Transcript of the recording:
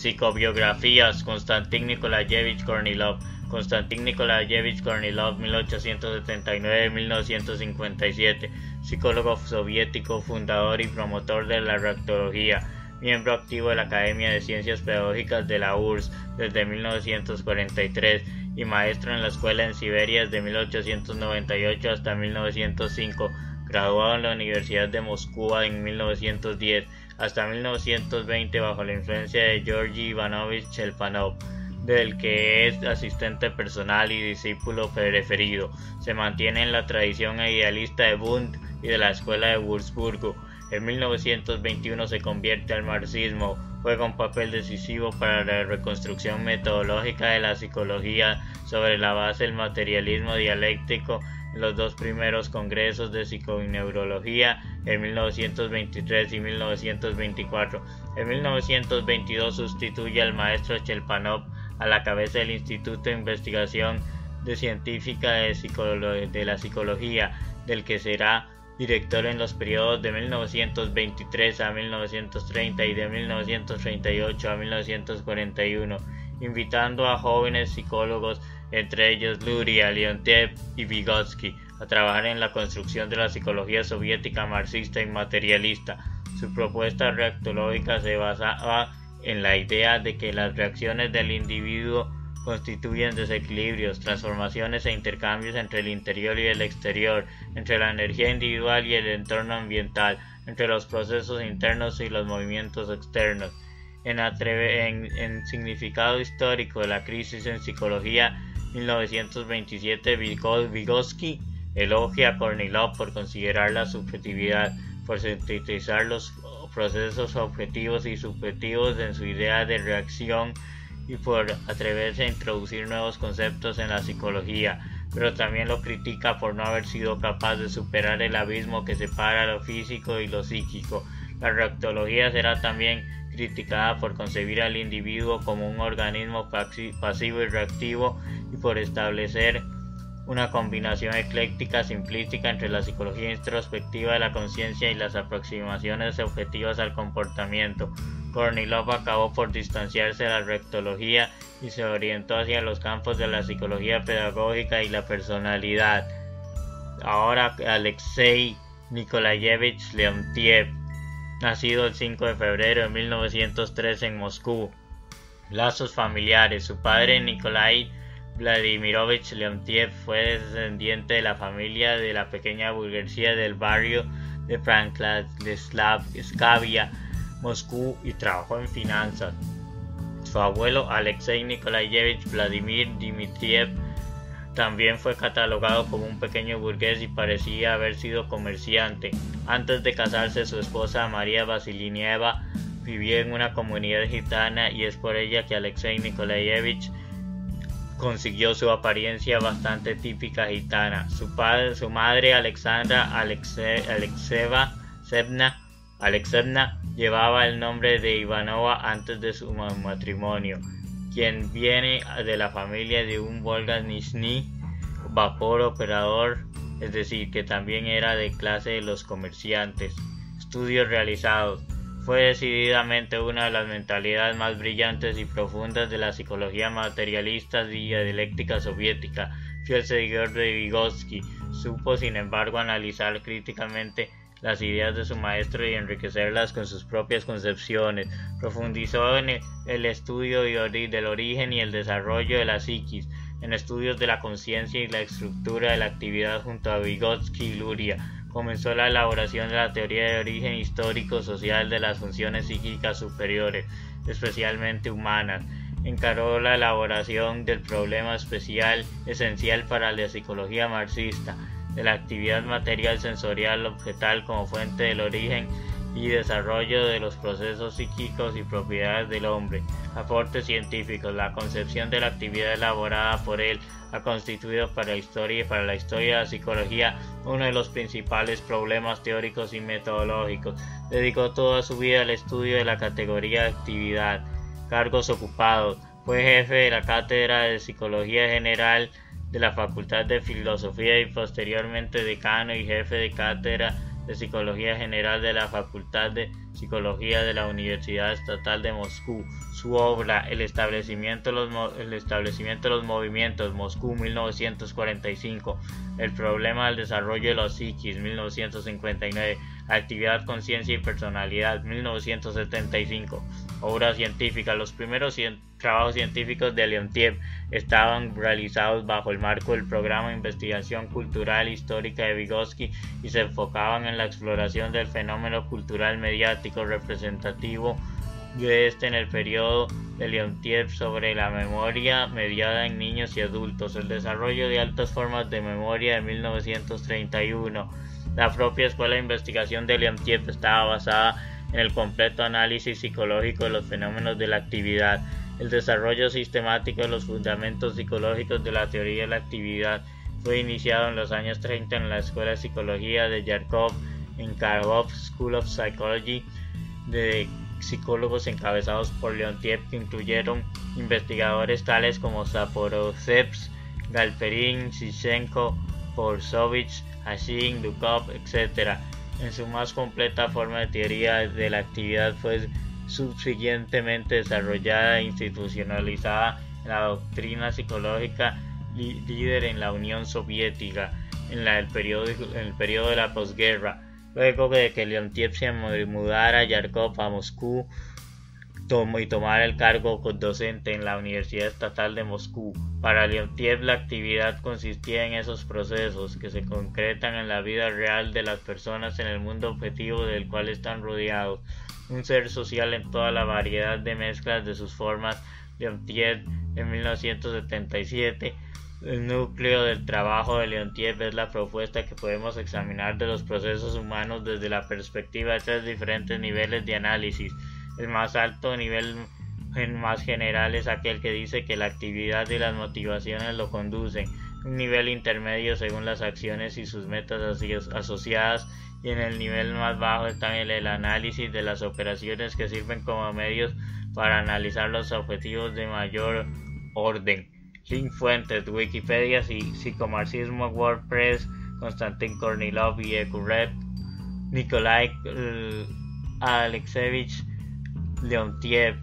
Psicobiografías Konstantin Nikolayevich Kornilov Konstantin Nikolayevich Kornilov 1879-1957 Psicólogo soviético, fundador y promotor de la reactología miembro activo de la Academia de Ciencias Pedagógicas de la URSS desde 1943 y maestro en la escuela en Siberia desde 1898 hasta 1905, graduado en la Universidad de Moscú en 1910 hasta 1920 bajo la influencia de Georgi Ivanovich Chelpanov del que es asistente personal y discípulo preferido. Se mantiene en la tradición idealista de Bund y de la escuela de Wurzburgo en 1921 se convierte al marxismo, juega un papel decisivo para la reconstrucción metodológica de la psicología sobre la base del materialismo dialéctico los dos primeros congresos de psiconeurología en 1923 y 1924. En 1922 sustituye al maestro Chelpanov a la cabeza del Instituto de Investigación de Científica de, de la Psicología, del que será director en los periodos de 1923 a 1930 y de 1938 a 1941, invitando a jóvenes psicólogos, entre ellos Luria, Leontiev y Vygotsky, a trabajar en la construcción de la psicología soviética marxista y materialista. Su propuesta reactológica se basaba en la idea de que las reacciones del individuo constituyen desequilibrios, transformaciones e intercambios entre el interior y el exterior, entre la energía individual y el entorno ambiental, entre los procesos internos y los movimientos externos. En, significado histórico la crisis en psicología 1927, Vygotsky elogia a Kornilov por considerar la subjetividad, por sintetizar los procesos objetivos y subjetivos en su idea de reacción y por atreverse a introducir nuevos conceptos en la psicología, pero también lo critica por no haber sido capaz de superar el abismo que separa lo físico y lo psíquico. La reactología será también criticada por concebir al individuo como un organismo pasivo y reactivo y por establecer una combinación ecléctica simplística entre la psicología introspectiva de la conciencia y las aproximaciones objetivas al comportamiento. Kornilov acabó por distanciarse de la rectología y se orientó hacia los campos de la psicología pedagógica y la personalidad. Ahora Alexei Nikolayevich Leontiev, nacido el 5 de febrero de 1903 en Moscú. Lazos familiares. Su padre Nikolai Vladimirovich Leontiev fue descendiente de la familia de la pequeña burguesía del barrio de Franklandskavia Moscú y trabajó en finanzas. Su abuelo Alexei Nikolayevich Vladimir Dmitriev también fue catalogado como un pequeño burgués y parecía haber sido comerciante. Antes de casarse, su esposa María Vasilinieva vivía en una comunidad gitana y es por ella que Alexei Nikolayevich consiguió su apariencia bastante típica gitana. Su, padre, su madre Alexandra Alexeva Sevna, Alexevna llevaba el nombre de Ivanova antes de su matrimonio, quien viene de la familia de un Volga Nizhny vapor operador, es decir, que también era de clase de los comerciantes. Estudios realizados. Fue decididamente una de las mentalidades más brillantes y profundas de la psicología materialista y dialéctica soviética. Fiel seguidor de Vygotsky, supo sin embargo analizar críticamente las ideas de su maestro y enriquecerlas con sus propias concepciones. Profundizó en el estudio del origen y el desarrollo de la psiquis, en estudios de la conciencia y la estructura de la actividad junto a Vygotsky y Luria. Comenzó la elaboración de la teoría de origen histórico-social de las funciones psíquicas superiores, especialmente humanas. Encaró la elaboración del problema especial esencial para la psicología marxista, de la actividad material sensorial objetal como fuente del origen y desarrollo de los procesos psíquicos y propiedades del hombre. Aportes científicos. La concepción de la actividad elaborada por él ha constituido para la historia y para la historia de la psicología uno de los principales problemas teóricos y metodológicos. Dedicó toda su vida al estudio de la categoría de actividad. Cargos ocupados. Fue jefe de la cátedra de Psicología General de la Facultad de Filosofía y posteriormente decano y jefe de cátedra de Psicología General de la Facultad de Psicología de la Universidad Estatal de Moscú. Su obra El establecimiento, los, el establecimiento de los movimientos, Moscú 1945, El problema del desarrollo de los psiquis 1959, Actividad, Conciencia y Personalidad 1975, Obra científica. Los primeros trabajos científicos de Leontiev estaban realizados bajo el marco del programa de investigación cultural e histórica de Vygotsky y se enfocaban en la exploración del fenómeno cultural mediático representativo de este en el periodo de Leontiev sobre la memoria mediada en niños y adultos, el desarrollo de altas formas de memoria de 1931. La propia escuela de investigación de Leontiev estaba basada en el completo análisis psicológico de los fenómenos de la actividad, el desarrollo sistemático de los fundamentos psicológicos de la teoría de la actividad fue iniciado en los años 30 en la Escuela de Psicología de Yarkov en Kharkov School of Psychology de psicólogos encabezados por Leontiev que incluyeron investigadores tales como Zaporozhevs, Galperin, Sichenko, Borsovich, Hashin, Dukov, etc. En su más completa forma de teoría de la actividad fue subsiguientemente desarrollada e institucionalizada en la doctrina psicológica líder en la Unión Soviética en, el periodo, en el periodo de la posguerra Luego de que Leontiev se mudara Yarkov a Moscú y tomara el cargo docente en la Universidad Estatal de Moscú. Para Leontiev la actividad consistía en esos procesos que se concretan en la vida real de las personas en el mundo objetivo del cual están rodeados. Un ser social en toda la variedad de mezclas de sus formas. Leontiev en 1977 el núcleo del trabajo de Leontiev es la propuesta que podemos examinar de los procesos humanos desde la perspectiva de tres diferentes niveles de análisis. El más alto nivel más general es aquel que dice que la actividad y las motivaciones lo conducen. Un nivel intermedio según las acciones y sus metas asociadas y en el nivel más bajo está el análisis de las operaciones que sirven como medios para analizar los objetivos de mayor orden. Link fuentes, Wikipedia, Psicomarxismo, WordPress, Konstantin Kornilov y Ekuret, Nikolai Alexevich Leontiev,